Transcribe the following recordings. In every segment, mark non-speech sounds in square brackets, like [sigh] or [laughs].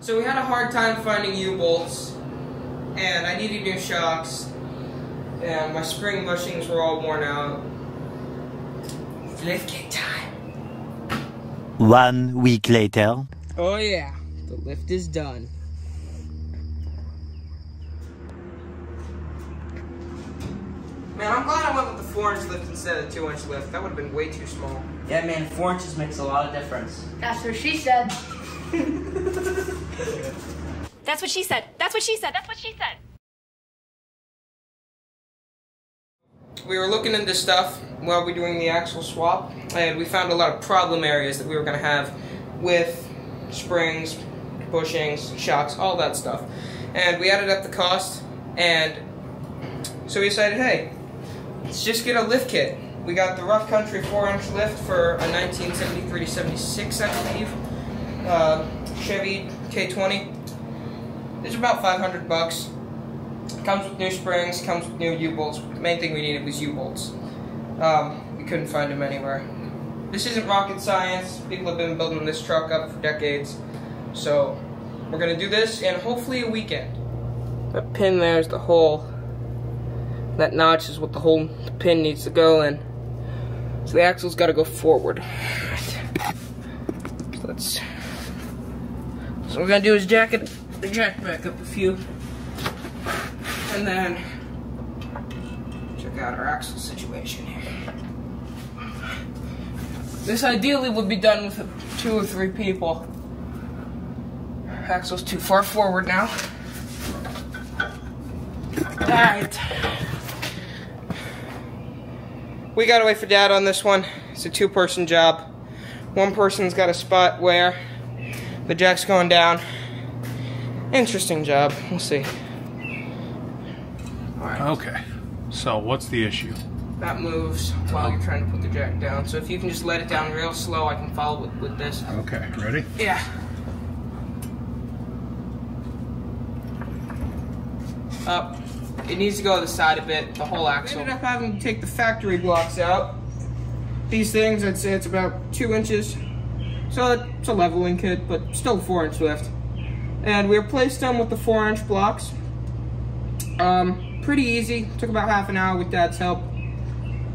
So we had a hard time finding U-bolts, and I needed new shocks, and my spring bushings were all worn out. Lift kit time. One week later. Oh yeah, the lift is done. Man, I'm glad I went with the four inch lift instead of the two inch lift. That would have been way too small. Yeah, man, four inches makes a lot of difference. That's what she said. That's what she said. That's what she said. That's what she said. We were looking into stuff while we were doing the axle swap, and we found a lot of problem areas that we were going to have with springs, bushings, shocks, all that stuff. And we added up the cost, and so we decided, hey, let's just get a lift kit. We got the Rough Country 4-inch lift for a 1973 to 76, I believe. Uh, Chevy K20. It's about 500 bucks. Comes with new springs, comes with new U-bolts. The main thing we needed was U-bolts. Um, we couldn't find them anywhere. This isn't rocket science. People have been building this truck up for decades. So we're gonna do this in hopefully a weekend. That pin there is the hole. That notch is what the whole pin needs to go in. So the axle's gotta go forward. So let's so what we're gonna do is jack it the jack back up a few. And then check out our axle situation here. This ideally would be done with two or three people. Axle's too far forward now. Alright. We gotta wait for dad on this one. It's a two person job. One person's got a spot where the jack's going down. Interesting job. We'll see. Alright. Okay. So what's the issue? That moves while you're trying to put the jack down. So if you can just let it down real slow, I can follow with, with this. Okay, ready? Yeah. Up. It needs to go to the side a bit, the whole axle. We ended up having to take the factory blocks out. These things, I'd say it's about two inches. So it's a leveling kit, but still four inch lift. And we replaced them with the four inch blocks. Um, pretty easy, took about half an hour with dad's help.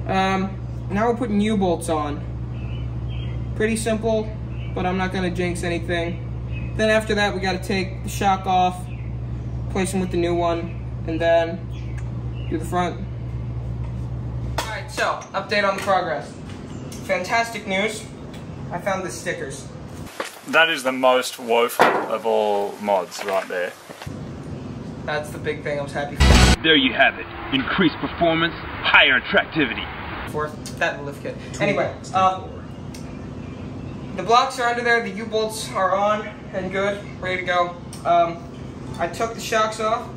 Um, now we're putting U-bolts on. Pretty simple, but I'm not gonna jinx anything. Then after that, we gotta take the shock off, place them with the new one, and then do the front. All right, so update on the progress. Fantastic news. I found the stickers. That is the most woeful of all mods right there. That's the big thing I was happy for. There you have it. Increased performance, higher attractivity. for that and lift kit. Anyway, uh, the blocks are under there. The U-bolts are on and good, ready to go. Um, I took the shocks off.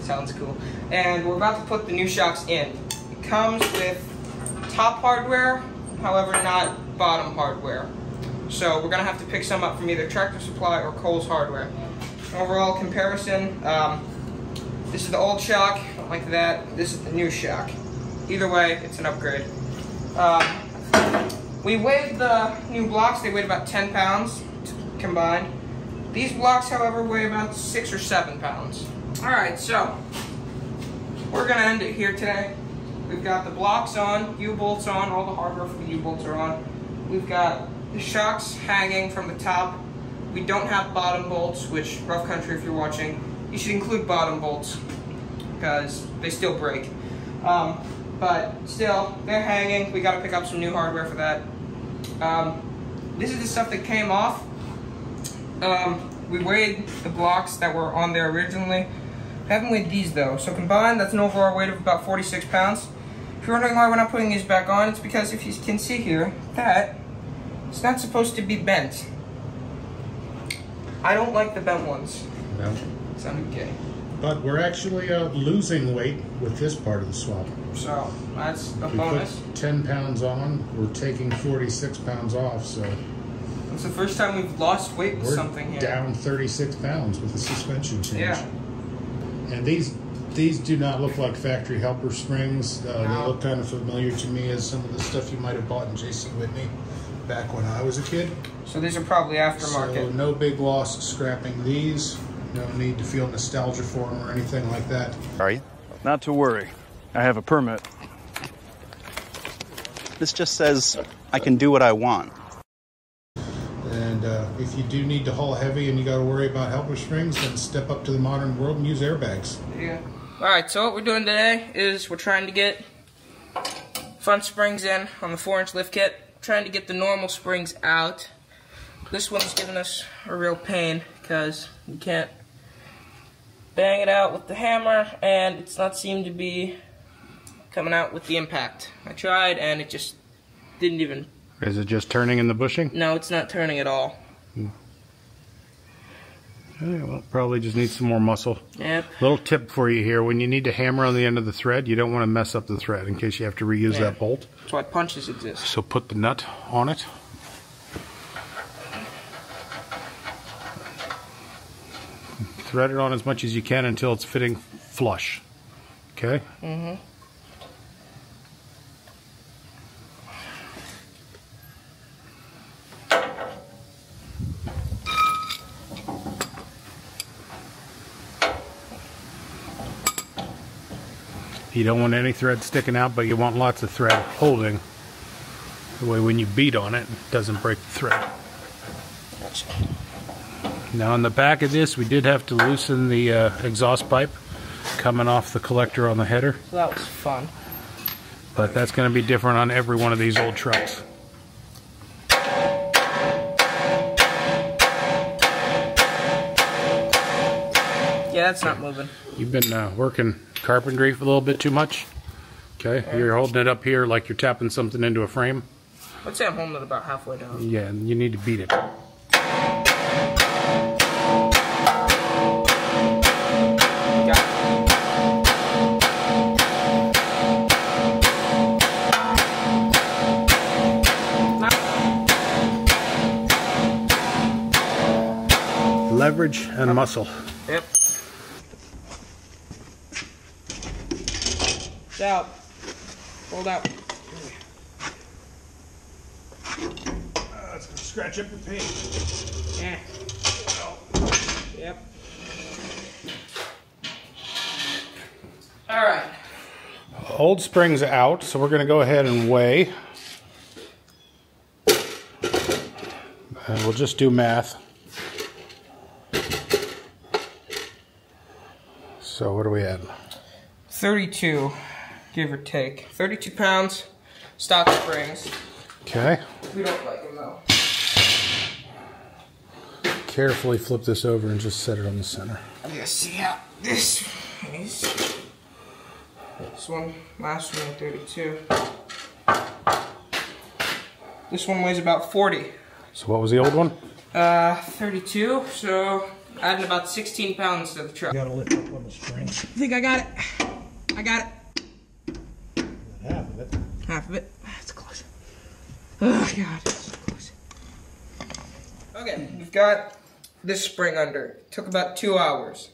Sounds cool. And we're about to put the new shocks in. It comes with top hardware, however, not bottom hardware. So we're gonna have to pick some up from either Tractor Supply or Kohl's Hardware. Overall comparison, um, this is the old shock, like that. This is the new shock. Either way, it's an upgrade. Um, we weighed the new blocks. They weighed about 10 pounds combined. These blocks, however, weigh about six or seven pounds. All right, so we're gonna end it here today. We've got the blocks on, U-bolts on, all the hardware for the U-bolts are on. We've got the shocks hanging from the top. We don't have bottom bolts, which rough country, if you're watching, you should include bottom bolts because they still break. Um, but still, they're hanging. We got to pick up some new hardware for that. Um, this is the stuff that came off. Um, we weighed the blocks that were on there originally. Haven't weighed these though. So combined, that's an overall weight of about 46 pounds. If you're wondering why we're not putting these back on, it's because if you can see here, that it's not supposed to be bent. I don't like the bent ones. No. Sounded gay. But we're actually uh, losing weight with this part of the swap. So that's a We bonus. put 10 pounds on, we're taking 46 pounds off, so It's the first time we've lost weight with something here. down 36 pounds with the suspension change. Yeah. And these these do not look like factory helper springs. Uh, No. They look kind of familiar to me as some of the stuff you might have bought in J.C. Whitney. back when I was a kid. So these are probably aftermarket. So aftermarket. no big loss scrapping these. No need to feel nostalgia for them or anything like that. Are you? Not to worry. I have a permit. This just says I can do what I want. And uh, if you do need to haul heavy and you got to worry about helper springs, then step up to the modern world and use airbags. Yeah. All right. So what we're doing today is we're trying to get front springs in on the four-inch lift kit. Trying to get the normal springs out. This one's giving us a real pain because you can't bang it out with the hammer, and it's not seem to be coming out with the impact. I tried, and it just didn't even. Is it just turning in the bushing? No, it's not turning at all. Okay, well, probably just needs some more muscle. Yep. Little tip for you here: when you need to hammer on the end of the thread, you don't want to mess up the thread in case you have to reuse Yeah. that bolt. That's why punches exist. So put the nut on it. Thread it on as much as you can until it's fitting flush. Okay? Mm-hmm. You don't want any thread sticking out, but you want lots of thread holding. The way when you beat on it, it doesn't break the thread. Now on the back of this, we did have to loosen the uh, exhaust pipe coming off the collector on the header, So that was fun. but that's going to be different on every one of these old trucks. Yeah, that's not moving. You've been uh, working carpentry for a little bit too much. Okay, you're holding it up here like you're tapping something into a frame. Let's say I'm holding it about halfway down. Yeah, and you need to beat it. It. Leverage and muscle. Yep. It's out. Hold out. Uh, That's gonna scratch up your paint. Yeah. Yep. All right. Old spring's out, so we're gonna go ahead and weigh. And we'll just do math. So what are we at? 32, give or take. 32 pounds, stock springs. Okay. We don't like them though. Carefully flip this over and just set it on the center. I'm gonna see how this is. This one, last one, 32. This one weighs about 40. So what was the old one? Uh, 32, so adding about 16 pounds to the truck. Got to lift up on the spring. I think I got it. I got it. Half of it. Half of it. That's close. Oh, God. it's So close. Okay, we've got this spring under. It took about two hours.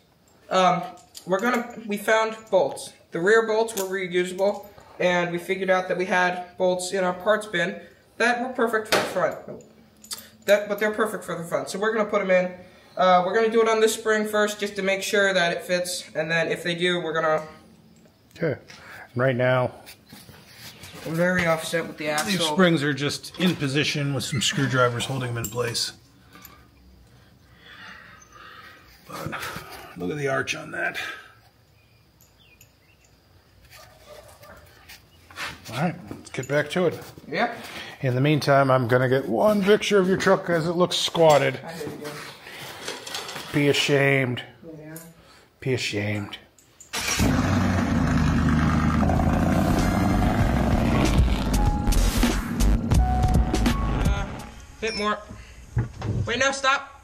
Um, we're gonna, we found bolts. The rear bolts were reusable, and we figured out that we had bolts in our parts bin that were perfect for the front. That, but they're perfect for the front. So we're gonna put them in. Uh, we're gonna do it on this spring first, just to make sure that it fits, and then if they do, we're gonna Okay. Right now, we're very offset with the these springs are just in position with some screwdrivers holding them in place. But look at the arch on that. All right, let's get back to it. Yep. In the meantime, I'm going to get one picture of your truck as it looks squatted. Be ashamed. Yeah. Be ashamed. Wait, no, stop.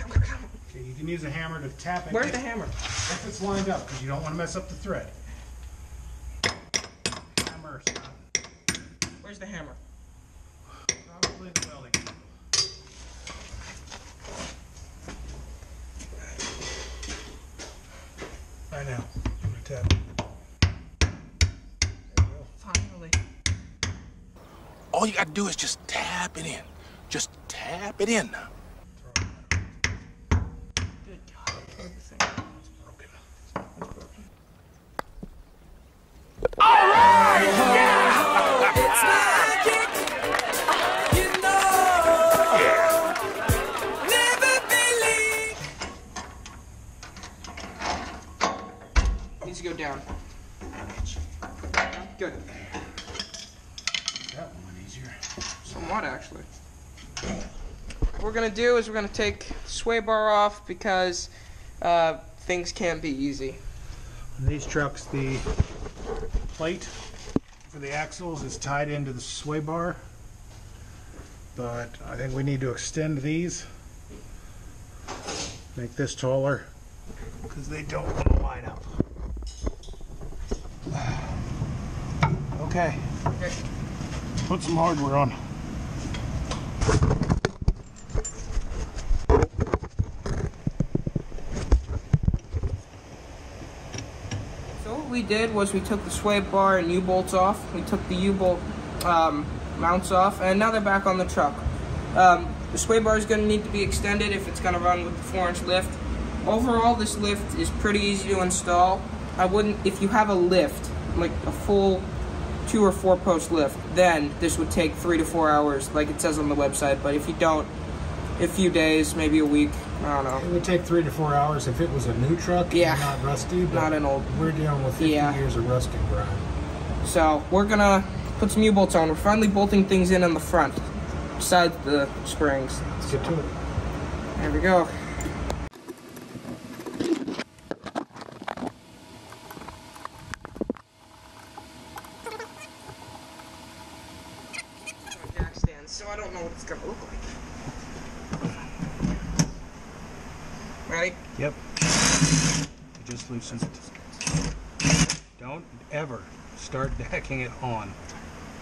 Okay, you can use a hammer to tap it Where's the hammer? if it's lined up because you don't want to mess up the thread. Hammer, stop. Where's the hammer? Probably the welding. I know. All you got to do is just tap it in. Just tap it in now. We're gonna do is we're gonna take sway bar off because uh, things can't be easy. In these trucks, the plate for the axles is tied into the sway bar. But I think we need to extend these. Make this taller. Because they don't want to line up. Okay. [sighs] Okay. Put some hardware on. So what we did was we took the sway bar and U-bolts off. We took the U-bolt um, mounts off, and now they're back on the truck. Um, the sway bar is going to need to be extended if it's going to run with the 4-inch lift. Overall, this lift is pretty easy to install. I wouldn't, if you have a lift, like a full two or four post lift, then this would take three to four hours, like it says on the website. But if you don't, a few days, maybe a week. I don't know. It would take three to four hours if it was a new truck Yeah. and not rusty. But Not an old. We're dealing with 50 Yeah. years of rust and grime. So we're gonna put some U-bolts on. We're finally bolting things in on the front, besides the springs. Let's get to it. There we go. So I don't know what it's gonna look like. Ready? Yep. You just loosen it. Don't ever start [laughs] decking it on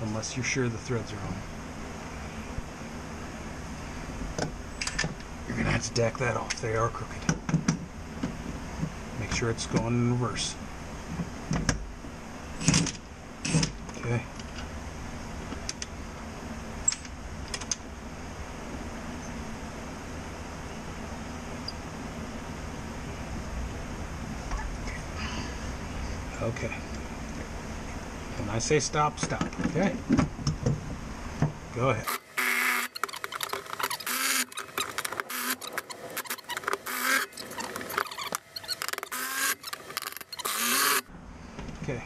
unless you're sure the threads are on. You're gonna have to deck that off. They are crooked. Make sure it's going in reverse. Okay. Okay. When I say stop, stop. Okay. Go ahead. Okay.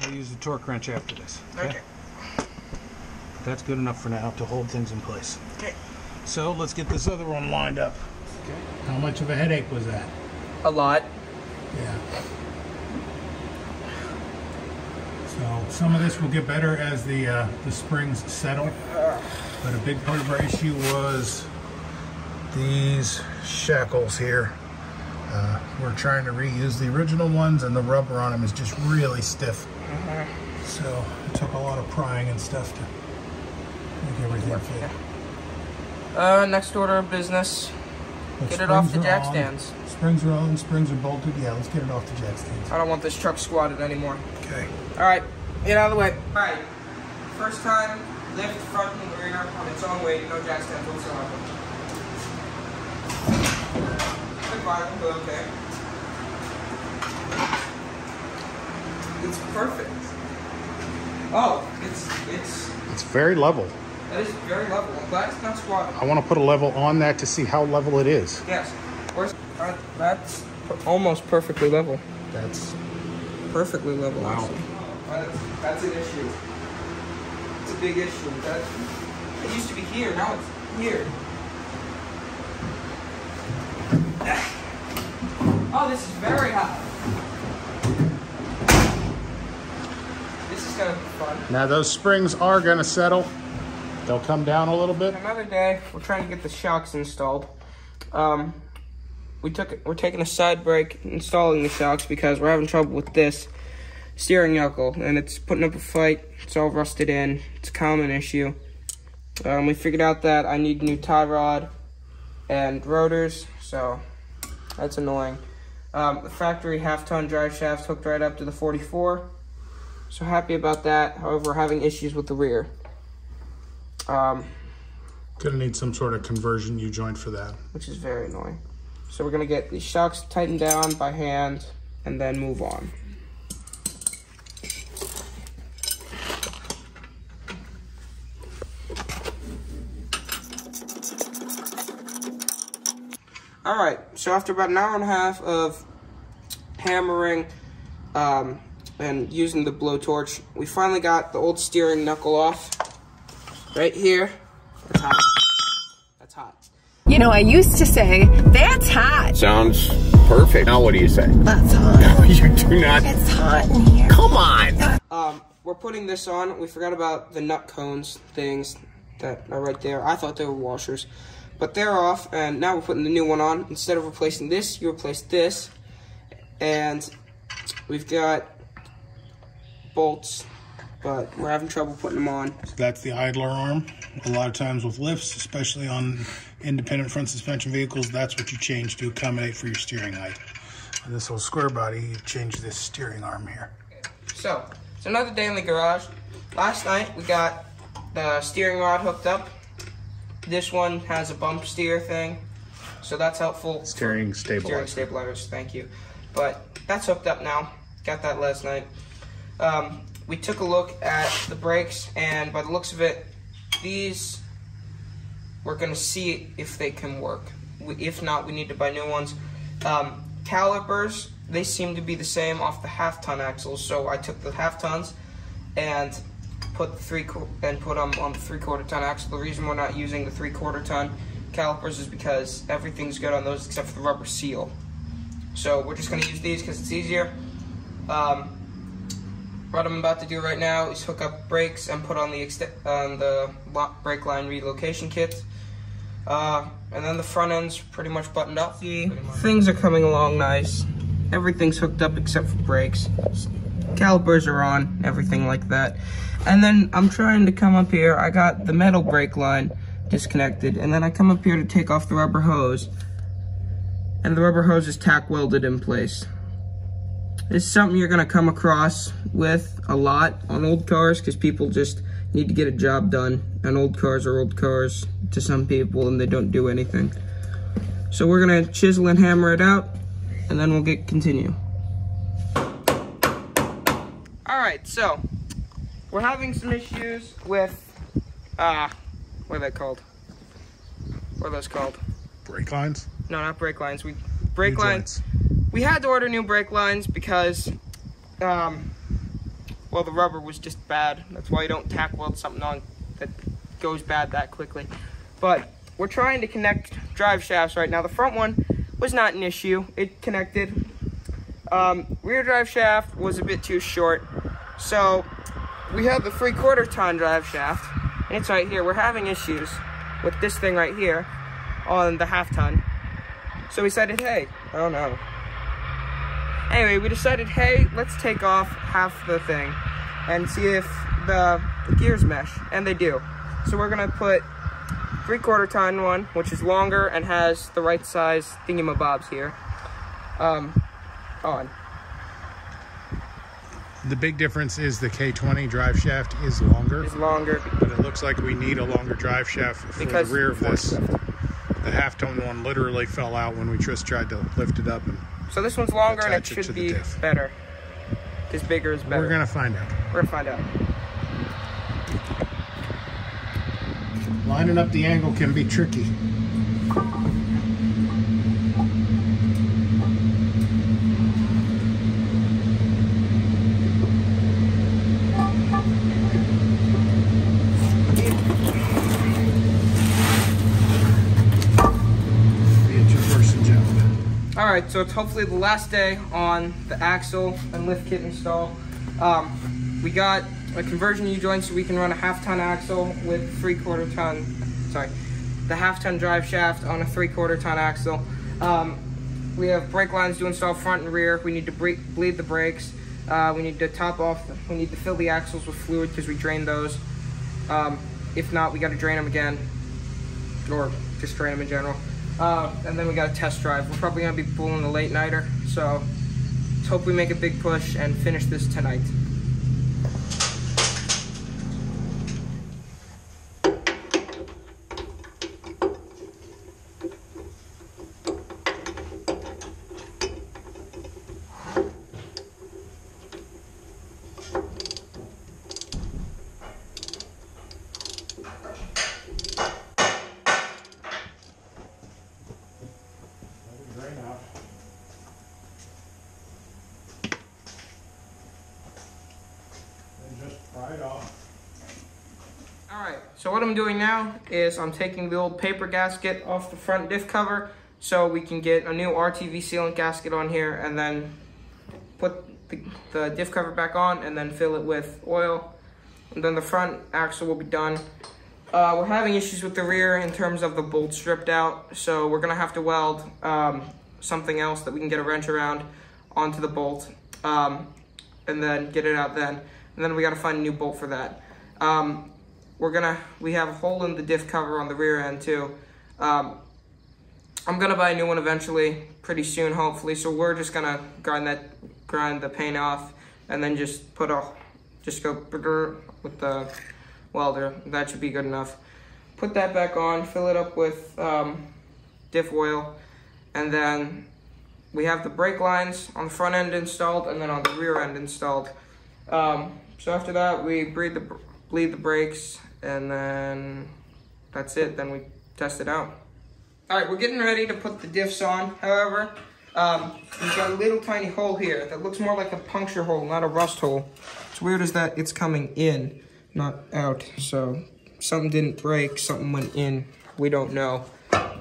I'll use the torque wrench after this. Okay. That's good enough for now to hold things in place. Okay. So let's get this other one lined up. Okay. How much of a headache was that? A lot. Yeah. So some of this will get better as the uh, the springs settle, but a big part of our issue was these shackles here. Uh, we're trying to reuse the original ones, and the rubber on them is just really stiff. So it took a lot of prying and stuff to make everything fit. Uh, next order of business. But Get it off the jack on. stands. Springs are on. Springs are bolted. Yeah, let's get it off the jack stands. I don't want this truck squatted anymore. Okay. All right, get out of the way. All right, first time lift front and rear on its own weight, no jack stands whatsoever. Good vibe, but okay. It's perfect. Oh, it's it's It's very level. that is very level. I'm glad it's not squatted. I want to put a level on that to see how level it is. Yes. Where's uh, that's almost perfectly level. That's Perfectly level. Wow. actually. That's, that's an issue. It's a big issue. That it used to be here. Now it's here. Oh, this is very hot. This is gonna be fun. now those springs are going to settle. They'll come down a little bit. Another day, we're trying to get the shocks installed. Um, we took we're taking a side break installing the shocks because we're having trouble with this steering knuckle and it's putting up a fight. It's all rusted in. It's a common issue. Um, we figured out that I need new tie rod and rotors, so that's annoying. Um, the factory half-ton drive shaft's hooked right up to the 44, so happy about that. However, we're having issues with the rear. Um, Gonna need some sort of conversion U joint for that. which is very annoying. So we're gonna get these shocks tightened down by hand and then move on. All right, so after about an hour and a half of hammering um, and using the blowtorch, we finally got the old steering knuckle off. Right here. That's hot. That's hot. You know, I used to say, that's hot. Sounds perfect. Now what do you say? That's [laughs] hot. No, you do not. It's hot in here. Come on. Um, we're putting this on. We forgot about the nut cones things that are right there. I thought they were washers, but they're off, and now we're putting the new one on. Instead of replacing this, you replace this, and we've got bolts, but we're having trouble putting them on. So That's the idler arm. A lot of times with lifts, especially on independent front suspension vehicles, that's what you change to accommodate for your steering height. On this old square body, you change this steering arm here. So, it's another day in the garage. Last night, we got the steering rod hooked up. This one has a bump steer thing, so that's helpful. Steering stabilizers. Steering stabilizers, thank you. But that's hooked up now. Got that last night. Um, we took a look at the brakes, and by the looks of it, these we're gonna see if they can work. We, if not, we need to buy new ones. Um, calipers, they seem to be the same off the half ton axles, so I took the half tons and put the three and put them on the three quarter ton axle. The reason we're not using the three quarter ton calipers is because everything's good on those except for the rubber seal. So we're just gonna use these because it's easier. Um, what I'm about to do right now is hook up brakes and put on the ext- on the lo- brake line relocation kit. Uh, and then the front end's pretty much buttoned up. See, things are coming along nice. Everything's hooked up except for brakes. Calipers are on, everything like that. And then I'm trying to come up here. I got the metal brake line disconnected, and then I come up here to take off the rubber hose. And the rubber hose is tack welded in place. It's something you're gonna come across with a lot on old cars because people just need to get a job done. And old cars are old cars to some people and they don't do anything. So we're gonna chisel and hammer it out and then we'll get continue. All right, so we're having some issues with, uh, what are they called? What are those called? Brake lines? No, not brake lines. We brake lines. joints. We had to order new brake lines because, um, well, the rubber was just bad. That's why you don't tack weld something on that goes bad that quickly. But we're trying to connect drive shafts right now. The front one was not an issue. It connected. Um, rear drive shaft was a bit too short. So we have the three quarter ton drive shaft. And it's right here. We're having issues with this thing right here on the half ton. So we decided, hey, I don't know. Anyway, we decided, hey, let's take off half the thing and see if the, the gears mesh, and they do. So we're gonna put three quarter ton one, which is longer and has the right size thingamabobs here, um, on. The big difference is the K20 drive shaft is longer, Is longer but it looks like we need a longer drive shaft for because the rear of this. The half tone one literally fell out when we just tried to lift it up, and So this one's longer and it Attach it should be better. Because bigger is better. we're gonna find out. We're gonna find out. Lining up the angle can be tricky. Right, so it's hopefully the last day on the axle and lift kit install. Um, we got a conversion U-joint so we can run a half ton axle with three quarter ton, sorry, the half ton drive shaft on a three quarter ton axle. Um, we have brake lines to install front and rear. We need to bleed the brakes. Uh, we need to top off, we need to fill the axles with fluid because we drained those. Um, if not, we got to drain them again or just drain them in general. Uh, and then we got a test drive. We're probably gonna be pulling a late nighter, so let's hope we make a big push and finish this tonight. So what I'm doing now is I'm taking the old paper gasket off the front diff cover so we can get a new RTV sealant gasket on here and then put the, the diff cover back on and then fill it with oil. And then the front axle will be done. Uh, we're having issues with the rear in terms of the bolt stripped out, so we're gonna have to weld um, something else that we can get a wrench around onto the bolt um, and then get it out then. And then we gotta find a new bolt for that. Um, we're gonna, we have a hole in the diff cover on the rear end too. Um, I'm gonna buy a new one eventually, pretty soon hopefully, so we're just gonna grind that, grind the paint off and then just put a, just go with the welder. That should be good enough. Put that back on, fill it up with um, diff oil, and then we have the brake lines on the front end installed and then on the rear end installed. Um, so after that, we bleed the, bleed the brakes, and then that's it. Then we test it out. All right, we're getting ready to put the diffs on. However, um, we've got a little tiny hole here that looks more like a puncture hole, not a rust hole. It's weird is that it's coming in, not out. So something didn't break, something went in. We don't know.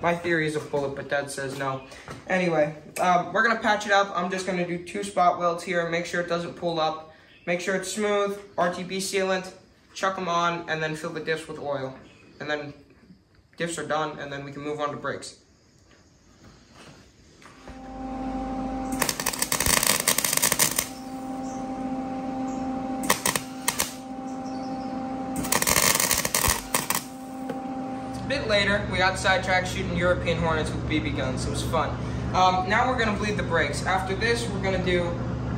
My theory is a bullet, but Dad says no. Anyway, um, we're gonna patch it up. I'm just gonna do two spot welds here, and make sure it doesn't pull up, make sure it's smooth, RTV sealant, chuck them on, and then fill the diffs with oil. And then diffs are done, and then we can move on to brakes. a bit later, we got sidetracked shooting European Hornets with BB guns. It was fun. Um, now we're gonna bleed the brakes. After this, we're gonna do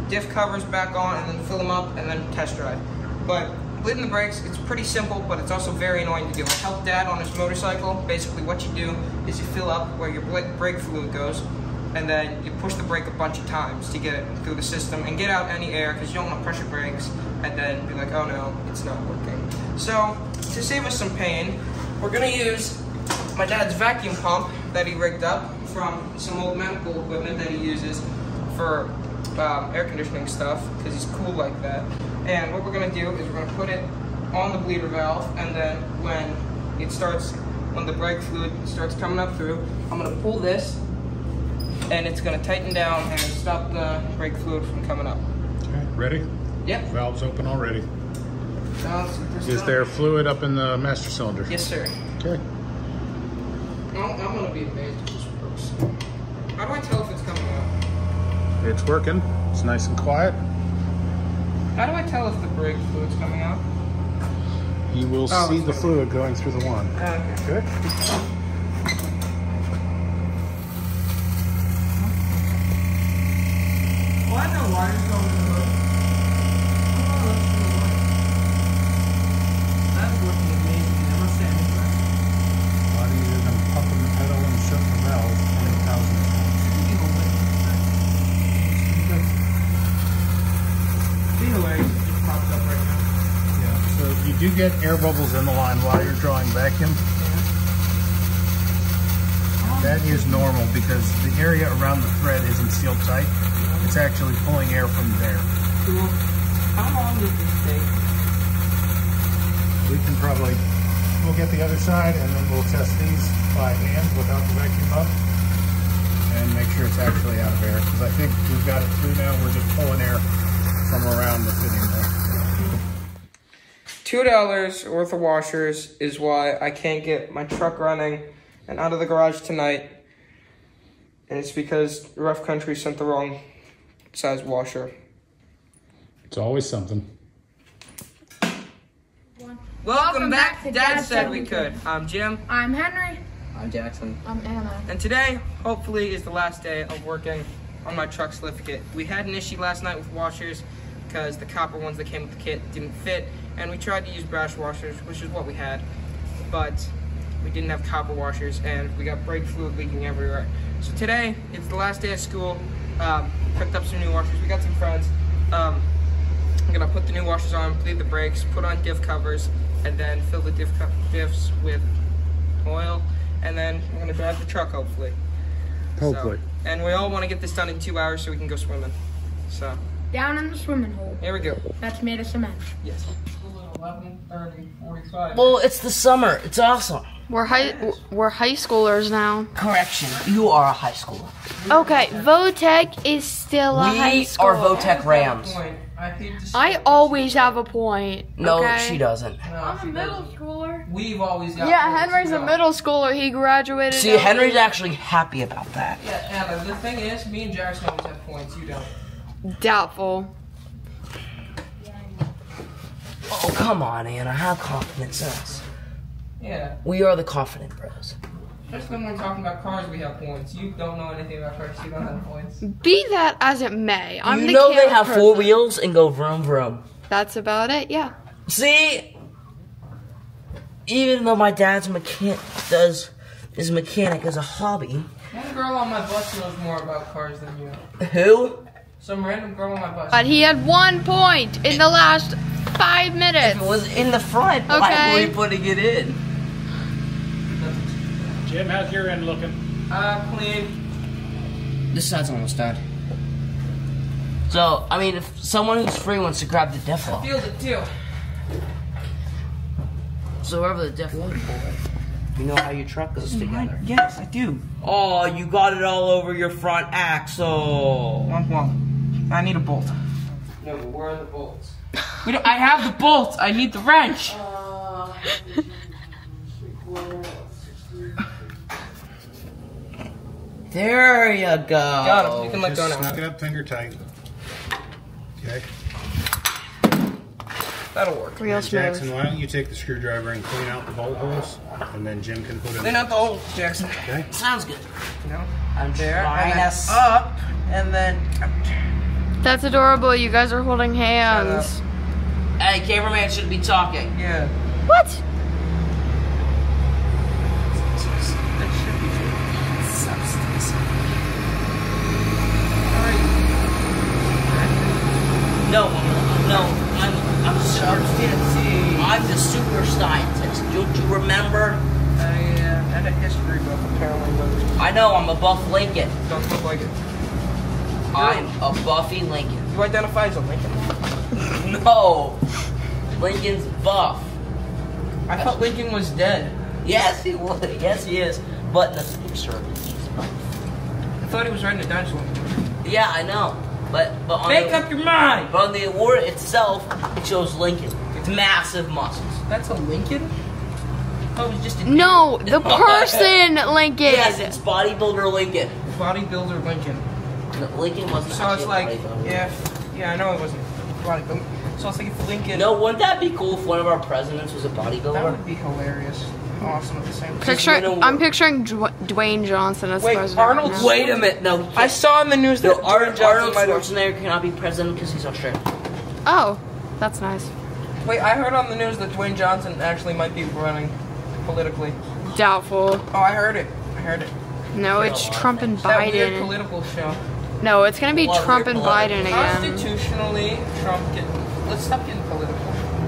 diff covers back on and then fill them up and then test drive. But bleeding the brakes, it's pretty simple, but it's also very annoying to do. I helped Dad on his motorcycle. Basically, what you do is you fill up where your brake fluid goes, and then you push the brake a bunch of times to get it through the system and get out any air because you don't want pressure brakes and then be like, oh no, it's not working. So to save us some pain, we're gonna use my dad's vacuum pump that he rigged up from some old medical equipment that he uses for um, air conditioning stuff because he's cool like that. And what we're gonna do is we're gonna put it on the bleeder valve and then when it starts, when the brake fluid starts coming up through, I'm gonna pull this and it's gonna tighten down and stop the brake fluid from coming up. Okay, ready? Yep. Valve's open already. There's Is there fluid up in the master cylinder? Yes, sir. Okay. I'm, I'm gonna be amazed if this works. How do I tell if it's? It's working. It's nice and quiet. How do I tell if the brake fluid's coming out? You will Oh, see the fluid going through the one. Okay. Good. Well, I know wires going in the hood. That's working amazing. I must say, I'm impressed. Why do you them pumping the pedal and shutting the valve 20,000 times? Either way, it just popped up right now. Yeah. So you do you get air bubbles in the line while you're drawing vacuum. That is normal because the area around the thread isn't sealed tight. It's actually pulling air from there. Cool. How long does this take? We can probably, we'll get the other side and then we'll test these by hand without the vacuum pump and make sure it's actually out of air because I think we've got it through now. We're just pulling air from around the fitting there. Two dollars worth of washers is why I can't get my truck running and out of the garage tonight. And it's because Rough Country sent the wrong size washer. It's always something. Welcome, back to Dad, Said We Could. I'm Jim, I'm Henry. I'm Jackson. I'm Anna. and today, hopefully, is the last day of working on my truck's lift kit. We had an issue last night with washers because the copper ones that came with the kit didn't fit, and we tried to use brass washers, which is what we had, but we didn't have copper washers, and we got brake fluid leaking everywhere. So today, it's the last day of school. Um, picked up some new washers. We got some friends. Um, I'm gonna put the new washers on, bleed the brakes, put on diff covers, and then fill the diff diffs with oil, and then I'm gonna drive the truck hopefully. So- Hopefully. and we all want to get this done in two hours so we can go swimming. So Down in the swimming hole. here we go. That's made of cement. Yes. 11, 30, 45. Well, it's the summer. It's awesome. We're high we're high schoolers now. Correction. You are a high schooler. Okay, Votech is still a high We are Votech Rams. I hate to say I always have a point. No, okay? she doesn't. No, she doesn't. schooler. We've always got. Yeah, Henry's a middle schooler. He graduated. See. Henry's actually happy about that. Yeah, Anna, the thing is, me and Jackson always have points. You don't. Doubtful. Oh, come on, Anna. Have confidence in us. Yeah. We are the confident bros. Especially when we're talking about cars, we have points. You don't know anything about cars. You don't have points. Be that as it may, I'm you the know they camera have four wheels and go vroom vroom. That's about it. Yeah. See, even though my dad's mechanic does is mechanic as a hobby, One girl on my bus knows more about cars than you. who? Some random girl on my bus. But he had one point in the last five minutes. If it was in the front, okay. why were we putting it in? Jim, how's your end looking? Uh, clean. This side's almost done. So, I mean, if someone who's free wants to grab the Def Law, Feel it too. so wherever the Def Law boy, you know how your truck goes together. Yes, I do. Oh, you got it all over your front axle. Womp womp. I need a bolt. No, but where are the bolts? We don't, I have the bolts. I need the wrench. Uh, there you go. Got him. You can let go Just now. snug it up finger tight. Okay. That'll work. Real And Jackson, smooth. why don't you take the screwdriver and clean out the bolt holes, and then Jim can put it. In there. Clean out the holes, Jackson. Okay. Sounds good. No. I'm There. trying And then up. And then. That's adorable. You guys are holding hands. Hey, cameraman should be talking. Yeah. What? No, no, I'm I'm super I'm the super scientist. Don't you remember? I uh, had a history book apparently, I know I'm a buff Lincoln. don't look like it. I'm a Buffy Lincoln. You identify as a Lincoln? [laughs] No, Lincoln's buff. I thought Lincoln was dead. Yes, he was. Yes, he is. But in the picture, he's buff. I thought he was riding a dinosaur. Yeah, I know. But but on Make the, up your mind. but on the award itself, it shows Lincoln. It's massive muscles. That's a Lincoln? Oh, it was just a No, the [laughs] person, Lincoln. Yes, it's bodybuilder Lincoln. Bodybuilder Lincoln. No, Lincoln wasn't. So it's actually like, bodybuilder. yeah, yeah, I know it wasn't bodybuilder. So it's like if Lincoln. No, wouldn't that be cool if one of our presidents was a bodybuilder? That would be hilarious. Awesome at the same time. Picture, win a I'm picturing Dw- Dwayne Johnson as Wait, president. right Arnold's- Wait a minute, no. I saw in the news that No, Ar- Dwayne Johnson Arnold might have- Schwarzenegger cannot be president because he's Australian. Oh, that's nice. Wait, I heard on the news that Dwayne Johnson actually might be running politically. Doubtful. Oh, I heard it. I heard it. No, it's Trump and Biden. That weird Biden. political show. No, it's gonna be What, Trump and Biden again. Constitutionally, Trump get. Let's stop getting political.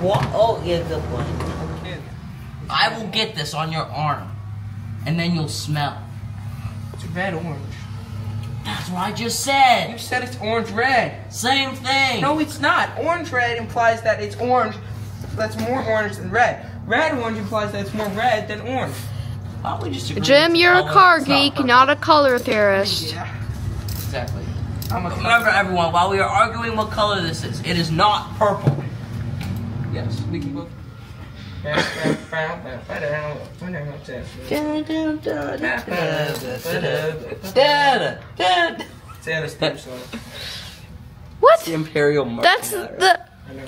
What? Oh, yeah, good point. Kid. I will get this on your arm, and then you'll smell. It's red orange. That's what I just said. You said. said it's orange red. Same thing. No, it's not. Orange red implies that it's orange. That's more orange than red. Red orange implies that it's more red than orange. Why don't we just agree Jim, you're a car geek, purple. not a color theorist. Yeah. Exactly. I'm a Remember, everyone, while we are arguing what color this is, it is not purple. Yes, we can go. Santa's theme. What? The Imperial That's the.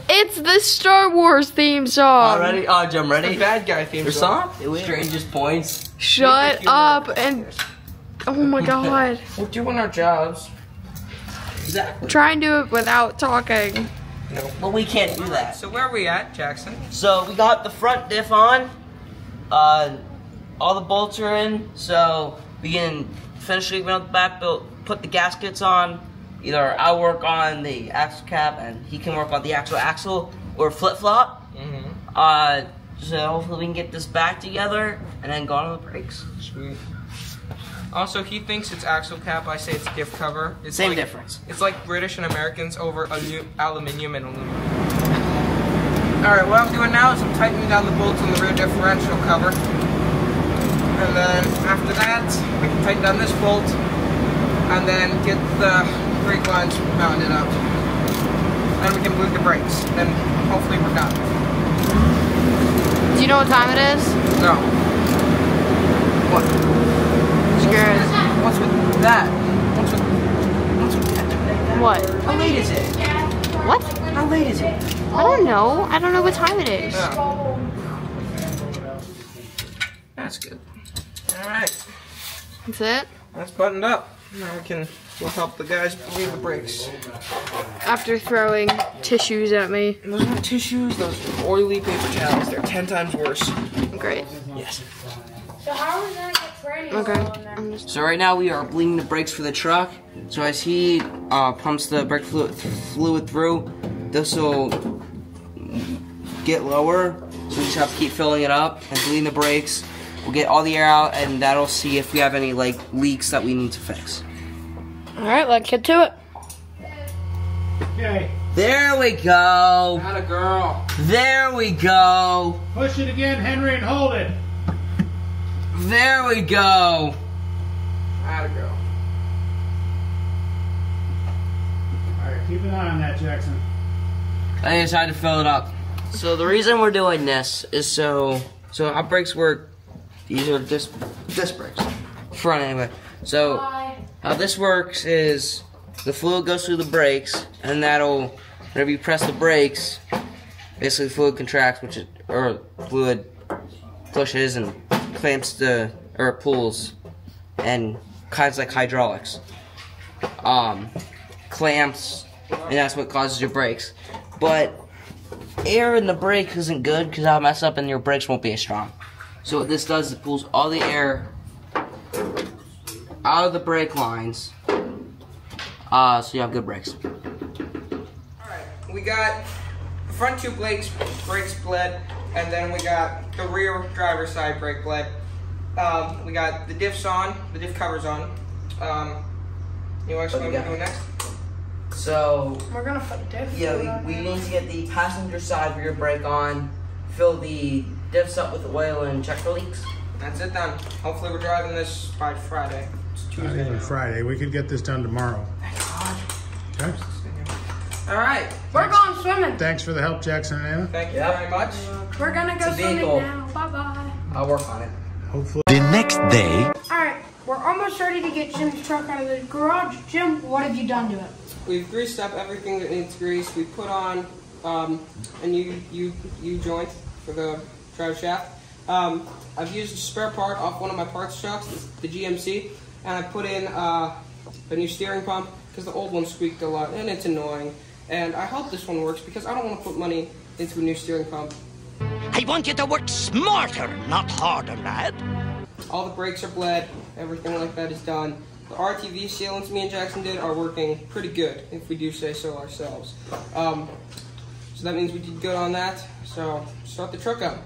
It's the Star Wars theme song. Already? Oh, Jim, The ready? bad guy theme Your song. song? Strangest points. Shut up and. Oh my [laughs] god. We're doing our jobs. Exactly. Try and do it without talking. No. But we can't do that. So where are we at, Jackson? So we got the front diff on. Uh, all the bolts are in, so we can finish leaving out the back, build, put the gaskets on. Either I'll work on the axle cap and he can work on the actual axle or flip flop. Mm-hmm. Uh, so hopefully we can get this back together and then go on the brakes. Sweet. Also, he thinks it's axle cap. I say it's diff cover. It's Same like, difference. It's like British and Americans over alu- aluminium and aluminum. Alright, what I'm doing now is I'm tightening down the bolts on the rear differential cover. And then after that, we can tighten down this bolt and then get the brake lines mounted up. Then we can move the brakes. and hopefully we're done. Do you know what time it is? No. What? Scared. What's with that? What's with, what's with that? What? How late is it? What? How late is it? I don't know. I don't know what time it is. Oh. That's good. Alright, That's it? that's buttoned up. Now we can we'll help the guys bleed the brakes. After throwing tissues at me. Those aren't tissues, those are oily paper towels. They're ten times worse. Great. Yes. So how is that get Okay. I'm So right now we are bleeding the brakes for the truck. So as he uh, pumps the brake fluid, fluid through, this will get lower. So we just have to keep filling it up and bleeding the brakes. We'll get all the air out, and that'll see if we have any like leaks that we need to fix. Alright, let's get to it. Okay, There we go. Not a girl. There we go. push it again, Henry, and hold it. There we go. Not a girl. All right, keep an eye on that, Jackson. I decided to fill it up. So the reason we're doing this is so so our brakes work. These are disc disc brakes, front anyway. So how this works is the fluid goes through the brakes, and that'll whenever you press the brakes, basically fluid contracts, which is or fluid pushes and clamps the or pulls, and kinds like hydraulics. Um, clamps, and that's what causes your brakes. But air in the brake isn't good because that'll mess up and your brakes won't be as strong. So what this does is it pulls all the air out of the brake lines. Uh, so you have good brakes. Alright, we got front two brakes, brakes bled, and then we got the rear driver's side brake bled. Um, we got the diffs on, the diff covers on. Um, you want to explain what we're doing next? So We're gonna put diff. yeah, we, we need to get the passenger side rear brake on, fill the diffs up with oil and check for leaks. That's it done. Hopefully we're driving this by Friday. It's Tuesday. even Friday. We could get this done tomorrow. Thank Okay. Alright, We're going swimming. Thanks for the help, Jackson and Anna. thank you Yep. very much. We're gonna go It's a swimming vehicle. now. Bye bye. I'll work on it. Hopefully. The next day, Alright, we're almost ready to get Jim's truck out of the garage. Jim, what have you done to it? We've greased up everything that needs grease. We put on um, a new U, U joint for the drive shaft. Um, I've used a spare part off one of my parts trucks, the GMC, and I put in uh, a new steering pump because the old one squeaked a lot and it's annoying. And I hope this one works because I don't want to put money into a new steering pump. I want you to work smarter, not harder, lad. All the brakes are bled, everything like that is done. The RTV sealants me and Jackson did are working pretty good, if we do say so ourselves. Um, so that means we did good on that. So start the truck up.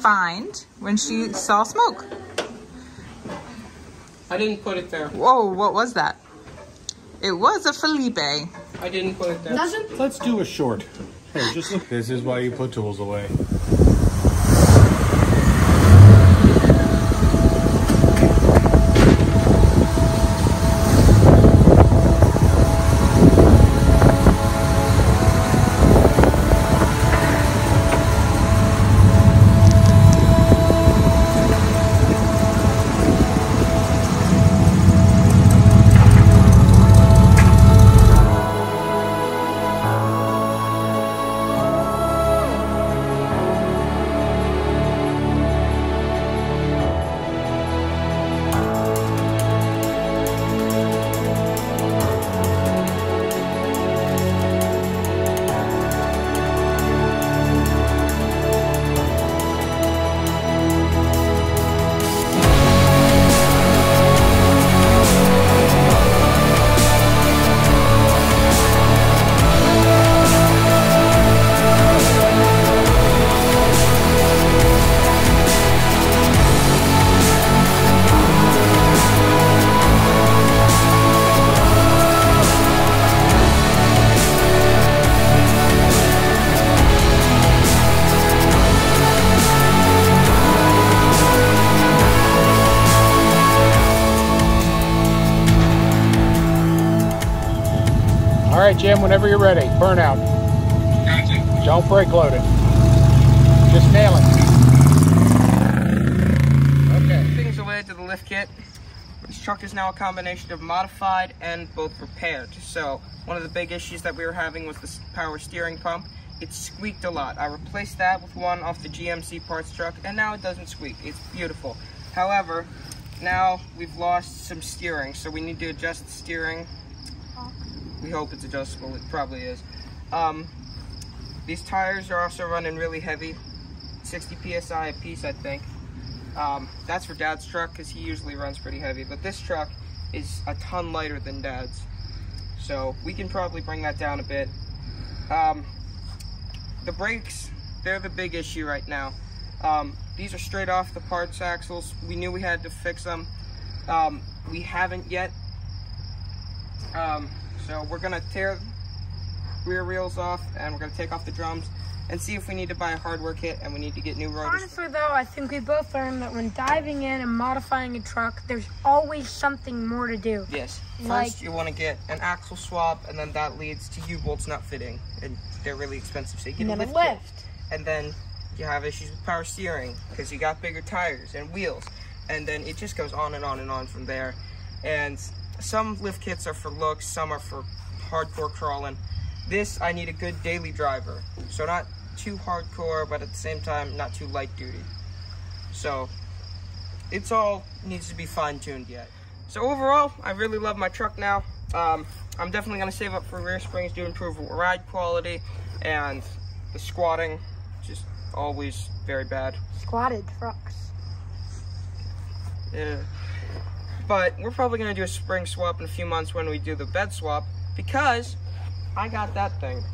Find when she saw smoke? I didn't put it there. Whoa, what was that? It was a Felipe. I didn't put it there. Doesn't Let's do a short. Hey, just look. This is why you put tools away. Right, Jim, whenever you're ready. Burnout. Don't brake load it. Just nail it. Okay. Things related to the lift kit. This truck is now a combination of modified and both repaired. So one of the big issues that we were having was the power steering pump. It squeaked a lot. I replaced that with one off the GMC parts truck and now it doesn't squeak. It's beautiful. However, now we've lost some steering, so we need to adjust the steering. We hope it's adjustable. It probably is. Um, these tires are also running really heavy, 60 psi a piece, I think. Um, that's for Dad's truck because he usually runs pretty heavy, but this truck is a ton lighter than Dad's, so we can probably bring that down a bit. Um, the brakes, they're the big issue right now. Um, these are straight off the parts axles. We knew we had to fix them. Um, we haven't yet. Um, so we're gonna tear rear wheels off and we're gonna take off the drums and see if we need to buy a hardware kit and we need to get new rotors. Honestly, though, I think we both learned that when diving in and modifying a truck, there's always something more to do. Yes. First, Like- you want to get an axle swap, and then that leads to U-bolts not fitting, and they're really expensive. So you get And a then lift, lift. and then you have issues with power steering because you got bigger tires and wheels, and then it just goes on and on and on from there. And some lift kits are for looks, some are for hardcore crawling. This I need a good daily driver, so not too hardcore, but at the same time not too light duty. So it's all needs to be fine tuned yet. So overall, I really love my truck now. Um, I'm definitely gonna save up for rear springs to improve ride quality and the squatting, just always very bad. Squatted trucks. Yeah. But we're probably gonna do a spring swap in a few months when we do the bed swap because I got that thing.